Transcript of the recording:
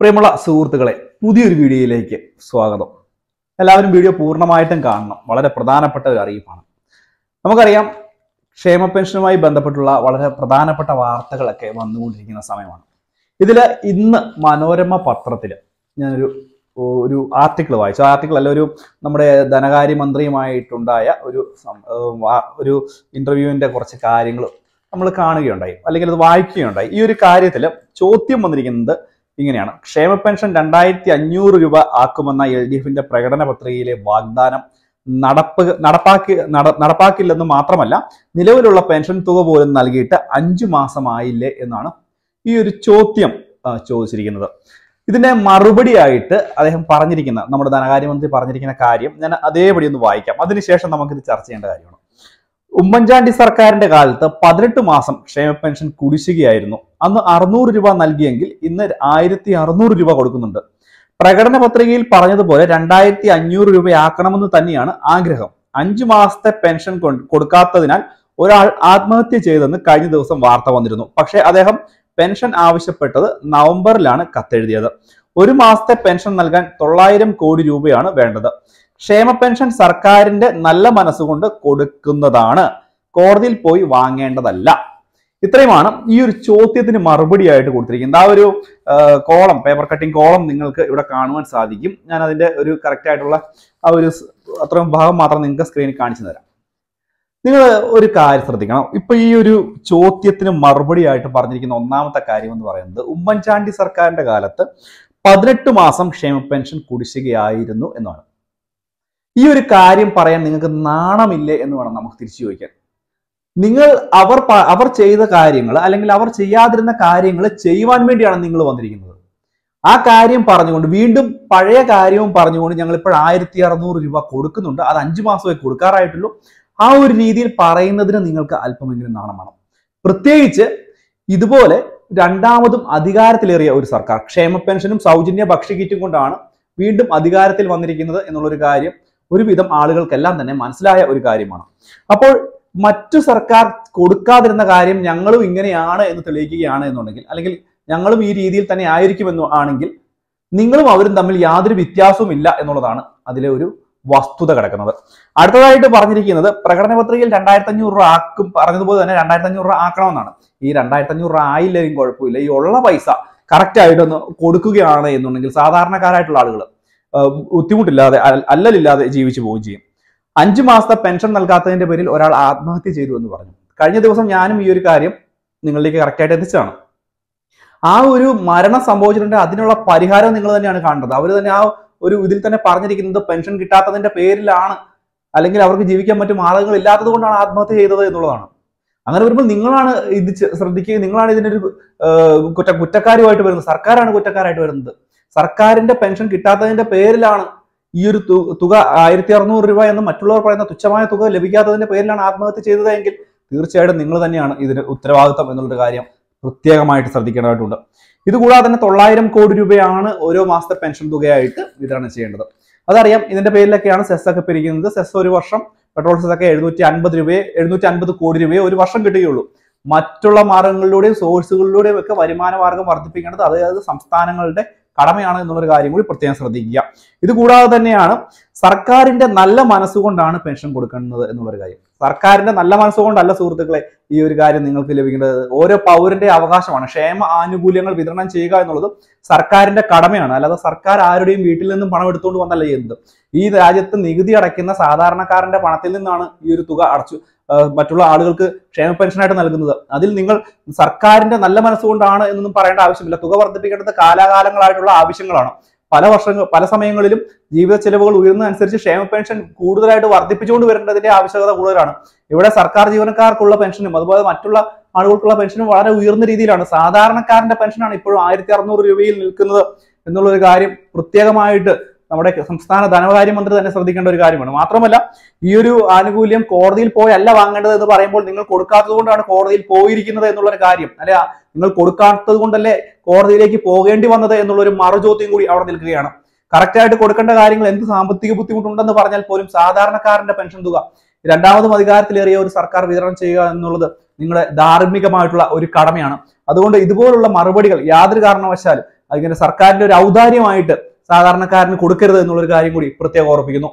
പ്രിയമുള്ള സുഹൃത്തുക്കളെ പുതിയൊരു വീഡിയോയിലേക്ക് സ്വാഗതം. എല്ലാവരും വീഡിയോ പൂർണമായിട്ടും കാണണം. വളരെ പ്രധാനപ്പെട്ട ഒരു അറിയിപ്പാണ്. നമുക്കറിയാം ക്ഷേമ പെൻഷനുമായി ബന്ധപ്പെട്ടുള്ള വളരെ പ്രധാനപ്പെട്ട വാർത്തകളൊക്കെ വന്നുകൊണ്ടിരിക്കുന്ന സമയമാണ്. ഇതിൽ ഇന്ന് മനോരമ പത്രത്തിൽ ഞാനൊരു ഒരു ആർട്ടിക്കിൾ വായിച്ചു. ആർട്ടിക്കിൾ അല്ല ഒരു നമ്മുടെ ധനകാര്യമന്ത്രിയുമായിട്ടുണ്ടായ ഒരു ഒരു ഇന്റർവ്യൂവിന്റെ കുറച്ച് കാര്യങ്ങൾ നമ്മൾ കാണുകയുണ്ടായി. അല്ലെങ്കിൽ അത് വായിക്കുകയുണ്ടായി. ഈ ഒരു കാര്യത്തിൽ ചോദ്യം വന്നിരിക്കുന്നത് ഇങ്ങനെയാണ്. ക്ഷേമ പെൻഷൻ രണ്ടായിരത്തി അഞ്ഞൂറ് രൂപ ആക്കുമെന്ന എൽ ഡി എഫിന്റെ പ്രകടന പത്രികയിലെ വാഗ്ദാനം നടപ്പ് നടപ്പാക്കി നട- നടപ്പാക്കില്ലെന്ന് മാത്രമല്ല നിലവിലുള്ള പെൻഷൻ തുക പോലും നൽകിയിട്ട് അഞ്ചു മാസമായില്ലേ എന്നാണ് ഈ ഒരു ചോദ്യം ചോദിച്ചിരിക്കുന്നത്. ഇതിന്റെ മറുപടിയായിട്ട് അദ്ദേഹം പറഞ്ഞിരിക്കുന്ന നമ്മുടെ ധനകാര്യമന്ത്രി പറഞ്ഞിരിക്കുന്ന കാര്യം ഞാൻ അതേപടി ഒന്ന് വായിക്കാം. അതിനുശേഷം നമുക്കിത് ചർച്ച ചെയ്യേണ്ട കാര്യമാണ്. ഉമ്മൻചാണ്ടി സർക്കാരിന്റെ കാലത്ത് പതിനെട്ട് മാസം ക്ഷേമ പെൻഷൻ കുടിശ്ശികയായിരുന്നു. അന്ന് അറുന്നൂറ് രൂപ നൽകിയെങ്കിൽ ഇന്ന് ആയിരത്തി അറുന്നൂറ് രൂപ കൊടുക്കുന്നുണ്ട്. പ്രകടന പത്രികയിൽ പറഞ്ഞതുപോലെ രണ്ടായിരത്തി അഞ്ഞൂറ് രൂപയാക്കണമെന്ന് തന്നെയാണ് ആഗ്രഹം. അഞ്ചു മാസത്തെ പെൻഷൻ കൊടുക്കാത്തതിനാൽ ഒരാൾ ആത്മഹത്യ ചെയ്തെന്ന് കഴിഞ്ഞ ദിവസം വാർത്ത വന്നിരുന്നു. പക്ഷേ അദ്ദേഹം പെൻഷൻ ആവശ്യപ്പെട്ടത് നവംബറിലാണ് കത്തെഴുതിയത്. ഒരു മാസത്തെ പെൻഷൻ നൽകാൻ തൊള്ളായിരം കോടി രൂപയാണ് വേണ്ടത്. ക്ഷേമ പെൻഷൻ സർക്കാരിന്റെ നല്ല മനസ്സുകൊണ്ട് കൊടുക്കുന്നതാണ്. കോടതിയിൽ പോയി വാങ്ങേണ്ടതല്ല. ഇത്രയുമാണ് ഈ ഒരു ചോദ്യത്തിന് മറുപടിയായിട്ട് കൊടുത്തിരിക്കുന്നത്. ആ ഒരു കോളം പേപ്പർ കട്ടിംഗ് കോളം നിങ്ങൾക്ക് ഇവിടെ കാണുവാൻ സാധിക്കും. ഞാൻ അതിന്റെ ഒരു കറക്റ്റ് ആയിട്ടുള്ള ആ ഒരു അത്രയും ഭാഗം മാത്രം നിങ്ങൾക്ക് സ്ക്രീനിൽ കാണിച്ചു തരാം. നിങ്ങൾ ഒരു കാര്യം ശ്രദ്ധിക്കണം. ഇപ്പൊ ഈ ഒരു ചോദ്യത്തിന് മറുപടിയായിട്ട് പറഞ്ഞിരിക്കുന്ന ഒന്നാമത്തെ കാര്യം എന്ന് പറയുന്നത് ഉമ്മൻചാണ്ടി സർക്കാരിന്റെ കാലത്ത് പതിനെട്ട് മാസം ക്ഷേമ പെൻഷൻ കുടിശ്ശികയായിരുന്നു എന്നാണ്. ഈ ഒരു കാര്യം പറയാൻ നിങ്ങൾക്ക് നാണമില്ലേ എന്ന് വേണം നമുക്ക് തിരിച്ചു ചോദിക്കാൻ. നിങ്ങൾ അവർ അവർ ചെയ്ത കാര്യങ്ങൾ അല്ലെങ്കിൽ അവർ ചെയ്യാതിരുന്ന കാര്യങ്ങൾ ചെയ്യുവാൻ വേണ്ടിയാണ് നിങ്ങൾ വന്നിരിക്കുന്നത്. ആ കാര്യം പറഞ്ഞുകൊണ്ട് വീണ്ടും പഴയ കാര്യവും പറഞ്ഞുകൊണ്ട് ഞങ്ങൾ ഇപ്പോൾ ആയിരത്തി അറുന്നൂറ് രൂപ കൊടുക്കുന്നുണ്ട്. അത് അഞ്ചു മാസമായി കൊടുക്കാറായിട്ടുള്ളൂ. ആ ഒരു രീതിയിൽ പറയുന്നതിന് നിങ്ങൾക്ക് അല്പമെങ്കിലും നാണം വേണം. പ്രത്യേകിച്ച് ഇതുപോലെ രണ്ടാമതും അധികാരത്തിലേറിയ ഒരു സർക്കാർ ക്ഷേമ പെൻഷനും സൗജന്യ ഭക്ഷ്യക്കിറ്റും കൊണ്ടാണ് വീണ്ടും അധികാരത്തിൽ വന്നിരിക്കുന്നത് എന്നുള്ളൊരു കാര്യം ഒരുവിധം ആളുകൾക്കെല്ലാം തന്നെ മനസ്സിലായ ഒരു കാര്യമാണ്. അപ്പോൾ മറ്റു സർക്കാർ കൊടുക്കാതിരുന്ന കാര്യം ഞങ്ങളും ഇങ്ങനെയാണ് എന്ന് തെളിയിക്കുകയാണ് എന്നുണ്ടെങ്കിൽ അല്ലെങ്കിൽ ഞങ്ങളും ഈ രീതിയിൽ തന്നെ ആയിരിക്കുമെന്നു ആണെങ്കിൽ നിങ്ങളും അവരും തമ്മിൽ യാതൊരു വ്യത്യാസവും ഇല്ല എന്നുള്ളതാണ് അതിലെ ഒരു വസ്തുത കിടക്കുന്നത്. അടുത്തതായിട്ട് പറഞ്ഞിരിക്കുന്നത് പ്രകടന പത്രികയിൽ രണ്ടായിരത്തി അഞ്ഞൂറ് രൂപ ആക്കും പറഞ്ഞതുപോലെ തന്നെ രണ്ടായിരത്തി അഞ്ഞൂറ് രൂപ ആക്കണമെന്നാണ്. ഈ രണ്ടായിരത്തി അഞ്ഞൂറ് രൂപ ആയില്ലെങ്കിൽ കുഴപ്പമില്ല. ഈ ഉള്ള പൈസ കറക്റ്റ് ആയിട്ടൊന്ന് കൊടുക്കുകയാണ് എന്നുണ്ടെങ്കിൽ സാധാരണക്കാരായിട്ടുള്ള ആളുകൾ ബുദ്ധിമുട്ടില്ലാതെ അല്ലലില്ലാതെ ജീവിച്ചു പോവുകയും ചെയ്യും. അഞ്ചു മാസത്തെ പെൻഷൻ നൽകാത്തതിന്റെ പേരിൽ ഒരാൾ ആത്മഹത്യ ചെയ്തു എന്ന് പറഞ്ഞു. കഴിഞ്ഞ ദിവസം ഞാനും ഈ ഒരു കാര്യം നിങ്ങളിലേക്ക് കറക്റ്റായിട്ട് എത്തിച്ചതാണ്. ആ ഒരു മരണം സംഭവിച്ചിട്ടുണ്ടെങ്കിൽ അതിനുള്ള പരിഹാരം നിങ്ങൾ തന്നെയാണ് കാണേണ്ടത്. അവർ തന്നെ ആ ഒരു ഇതിൽ തന്നെ പറഞ്ഞിരിക്കുന്നത് പെൻഷൻ കിട്ടാത്തതിന്റെ പേരിലാണ് അല്ലെങ്കിൽ അവർക്ക് ജീവിക്കാൻ മറ്റു മാർഗങ്ങൾ ഇല്ലാത്തത് കൊണ്ടാണ് ആത്മഹത്യ ചെയ്തത് എന്നുള്ളതാണ്. അങ്ങനെ വരുമ്പോൾ നിങ്ങളാണ് ഇത് ശ്രദ്ധിക്കുകയും നിങ്ങളാണ് ഇതിനൊരു ഒരു കുറ്റ കുറ്റക്കാരുമായിട്ട് വരുന്നത്. സർക്കാരാണ് കുറ്റക്കാരായിട്ട് വരുന്നത്. സർക്കാരിന്റെ പെൻഷൻ കിട്ടാത്തതിന്റെ പേരിലാണ് ഈ ഒരു തുക ആയിരത്തി അറുന്നൂറ് രൂപ എന്ന് മറ്റുള്ളവർ പറയുന്ന തുച്ഛമായ തുക ലഭിക്കാത്തതിന്റെ പേരിലാണ് ആത്മഹത്യ ചെയ്തതെങ്കിൽ തീർച്ചയായിട്ടും നിങ്ങൾ തന്നെയാണ് ഇതിന് ഉത്തരവാദിത്തം എന്നുള്ളൊരു കാര്യം പ്രത്യേകമായിട്ട് ശ്രദ്ധിക്കേണ്ടതായിട്ടുണ്ട്. ഇതുകൂടാതെ തന്നെ തൊള്ളായിരം കോടി രൂപയാണ് ഓരോ മാസത്തെ പെൻഷൻ തുകയായിട്ട് വിതരണം ചെയ്യേണ്ടത്. അതറിയാം ഇതിന്റെ പേരിലൊക്കെയാണ് സെസ് ഒക്കെ പിരിക്കുന്നത്. സെസ് ഒരു വർഷം പെട്രോൾ സെസ് ഒക്കെ എഴുന്നൂറ്റി അൻപത് രൂപയെ എഴുന്നൂറ്റി അൻപത് കോടി രൂപയെ ഒരു വർഷം കിട്ടുകയുള്ളൂ. മറ്റുള്ള മാർഗങ്ങളിലൂടെയും സോഴ്സുകളിലൂടെയും ഒക്കെ വരുമാന മാർഗം വർദ്ധിപ്പിക്കേണ്ടത് അതായത് സംസ്ഥാനങ്ങളുടെ കടമയാണ് എന്നുള്ളൊരു കാര്യം കൂടി പ്രത്യേകം ശ്രദ്ധിക്കുക. ഇത് കൂടാതെ തന്നെയാണ് സർക്കാരിന്റെ നല്ല മനസ്സുകൊണ്ടാണ് പെൻഷൻ കൊടുക്കുന്നത് എന്നുള്ളൊരു കാര്യം. സർക്കാരിന്റെ നല്ല മനസ്സുകൊണ്ടല്ല സുഹൃത്തുക്കളെ ഈ ഒരു കാര്യം നിങ്ങൾക്ക് ലഭിക്കേണ്ടത് ഓരോ പൗരന്റെ അവകാശമാണ്. ക്ഷേമ ആനുകൂല്യങ്ങൾ വിതരണം ചെയ്യുക എന്നുള്ളത് സർക്കാരിന്റെ കടമയാണ്. അല്ലാതെ സർക്കാർ ആരുടെയും വീട്ടിൽ നിന്നും പണം എടുത്തുകൊണ്ട് വന്നല്ല ചെയ്യുന്നത്. ഈ രാജ്യത്ത് നികുതി അടയ്ക്കുന്ന സാധാരണക്കാരന്റെ പണത്തിൽ നിന്നാണ് ഈ ഒരു തുക അടച്ചു മറ്റുള്ള ആളുകൾക്ക് ക്ഷേമ പെൻഷനായിട്ട് നൽകുന്നത്. അതിൽ നിങ്ങൾ സർക്കാരിന്റെ നല്ല മനസ്സുകൊണ്ടാണ് എന്നൊന്നും പറയേണ്ട ആവശ്യമില്ല. തുക വർദ്ധിപ്പിക്കേണ്ടത് കാലാകാലങ്ങളായിട്ടുള്ള ആവശ്യങ്ങളാണ്. പല വർഷങ്ങൾ പല സമയങ്ങളിലും ജീവിത ചെലവുകൾ ഉയർന്നതനുസരിച്ച് ക്ഷേമ പെൻഷൻ കൂടുതലായിട്ട് വർദ്ധിപ്പിച്ചുകൊണ്ട് വരേണ്ടതിന്റെ ആവശ്യകത കൂടുതലാണ്. ഇവിടെ സർക്കാർ ജീവനക്കാർക്കുള്ള പെൻഷനും അതുപോലെ മറ്റുള്ള ആളുകൾക്കുള്ള പെൻഷനും വളരെ ഉയർന്ന രീതിയിലാണ്. സാധാരണക്കാരന്റെ പെൻഷനാണ് ഇപ്പോഴും ആയിരത്തി അറുന്നൂറ് രൂപയിൽ നിൽക്കുന്നത് എന്നുള്ളൊരു കാര്യം പ്രത്യേകമായിട്ട് നമ്മുടെ സംസ്ഥാന ധനകാര്യമന്ത്രി തന്നെ ശ്രദ്ധിക്കേണ്ട ഒരു കാര്യമാണ്. മാത്രമല്ല ഈ ഒരു ആനുകൂല്യം കോടതിയിൽ പോയി അല്ല വാങ്ങേണ്ടത് എന്ന് പറയുമ്പോൾ നിങ്ങൾ കൊടുക്കാത്തത് കൊണ്ടാണ് കോടതിയിൽ പോയിരിക്കുന്നത് എന്നുള്ള ഒരു കാര്യം. അല്ല നിങ്ങൾ കൊടുക്കാത്തത് കൊണ്ടല്ലേ കോടതിയിലേക്ക് പോകേണ്ടി വന്നത് എന്നുള്ള ഒരു മറുചോദ്യം കൂടി അവിടെ നിൽക്കുകയാണ്. കറക്റ്റായിട്ട് കൊടുക്കേണ്ട കാര്യങ്ങൾ എന്ത് സാമ്പത്തിക ബുദ്ധിമുട്ടുണ്ടെന്ന് പറഞ്ഞാൽ പോലും സാധാരണക്കാരന്റെ പെൻഷൻ തുക രണ്ടാമതും അധികാരത്തിലേറിയ ഒരു സർക്കാർ വിതരണം ചെയ്യുക എന്നുള്ളത് നിങ്ങളുടെ ധാർമ്മികമായിട്ടുള്ള ഒരു കടമയാണ്. അതുകൊണ്ട് ഇതുപോലുള്ള മറുപടികൾ യാതൊരു കാരണവശാലും അതിങ്ങനെ സർക്കാരിന്റെ ഒരു ഔദാര്യമായിട്ട് സാധാരണക്കാരന് കൊടുക്കരുത് എന്നുള്ളൊരു കാര്യം കൂടി പ്രത്യേകം ഓർപ്പിക്കുന്നു